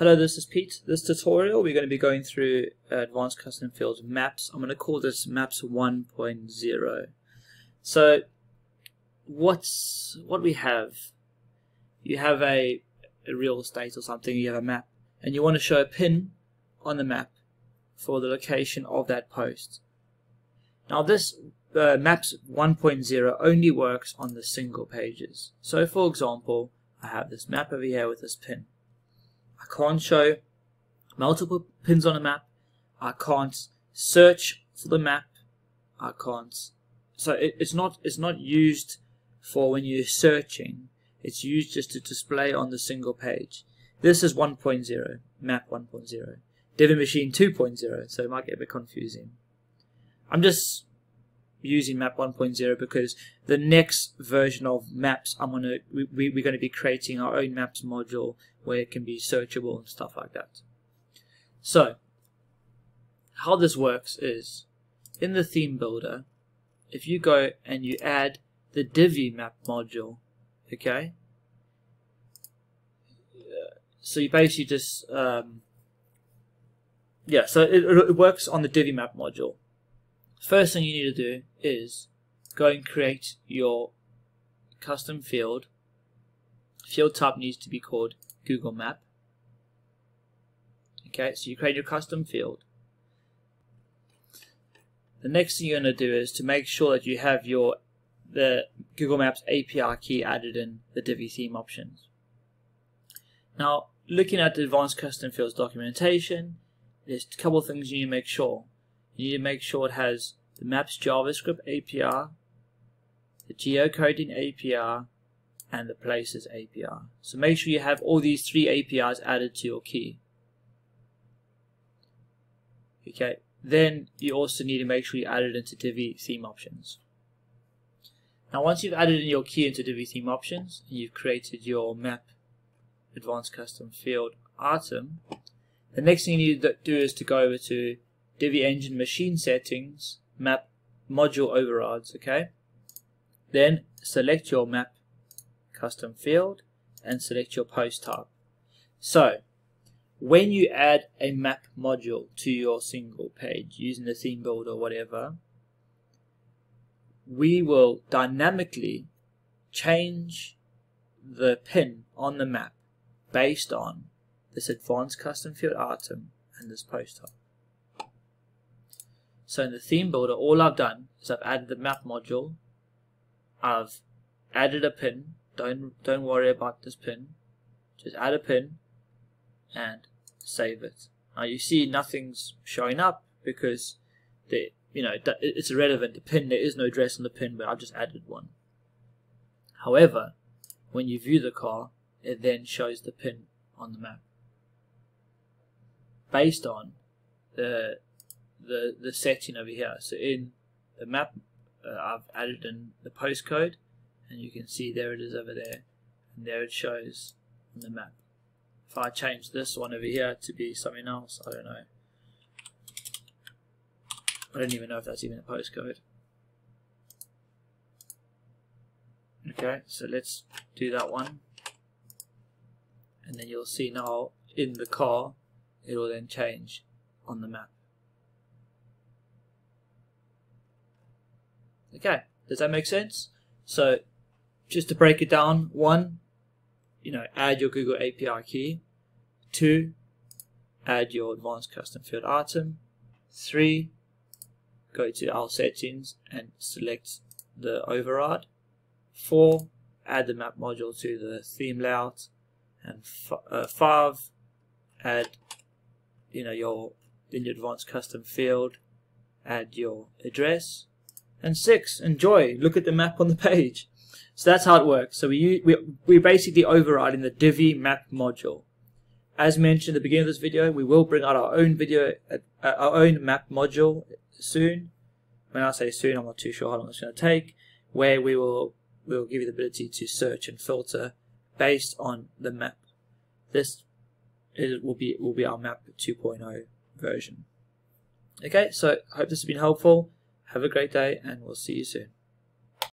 Hello, this is Pete. This tutorial we're going to be going through Advanced Custom Fields Maps. I'm going to call this Maps 1.0. So, what's what we have? You have a, a real estate or something. You have a map, and you want to show a pin on the map for the location of that post. Now, this uh, Maps 1.0 only works on the single pages. So, for example, I have this map over here with this pin. I can't show multiple pins on a map. I can't search for the map. I can't. So it, it's not it's not used for when you're searching. It's used just to display on the single page. This is 1.0, map 1.0. Divi Machine 2.0, so it might get a bit confusing. I'm just using map 1.0 because the next version of maps I'm gonna we, we, we're going to be creating our own maps module where it can be searchable and stuff like that. So how this works is in the theme builder if you go and you add the Divi map module okay? So you basically just um, yeah so it, it works on the Divi map module First thing you need to do is go and create your custom field. Field type needs to be called Google Map. Okay, so you create your custom field. The next thing you're going to do is to make sure that you have your the Google Maps API key added in the Divi theme options. Now, looking at the advanced custom fields documentation, there's a couple of things you need to make sure you need to make sure it has the Maps JavaScript API, the geocoding API, and the Places API. So make sure you have all these three APIs added to your key. Okay, then you also need to make sure you add it into Divi theme options. Now once you've added in your key into Divi theme options, and you've created your map advanced custom field item, the next thing you need to do is to go over to Divi Engine machine settings, map module overrides, okay? Then select your map custom field and select your post type. So, when you add a map module to your single page using the theme builder or whatever, we will dynamically change the pin on the map based on this advanced custom field item and this post type. So in the theme builder, all I've done is I've added the map module. I've added a pin. Don't don't worry about this pin. Just add a pin and save it. Now you see nothing's showing up because the you know it's irrelevant. The pin there is no address on the pin, but I've just added one. However, when you view the car, it then shows the pin on the map based on the the, the setting over here. So in the map, uh, I've added in the postcode, and you can see there it is over there, and there it shows on the map. If I change this one over here to be something else, I don't know. I don't even know if that's even a postcode. Okay, so let's do that one. And then you'll see now in the car, it will then change on the map. Okay, does that make sense? So just to break it down, one, you know, add your Google API key. Two, add your advanced custom field item. Three, go to our settings and select the override. Four, add the map module to the theme layout. And uh, five, add, you know, your in your advanced custom field, add your address and six, enjoy. Look at the map on the page. So that's how it works. So we, we, we're basically overriding the Divi map module. As mentioned at the beginning of this video, we will bring out our own video, uh, our own map module soon. When I say soon, I'm not too sure how long it's going to take, where we will we will give you the ability to search and filter based on the map. This is, will be will be our map 2.0 version. Okay, so I hope this has been helpful. Have a great day and we'll see you soon.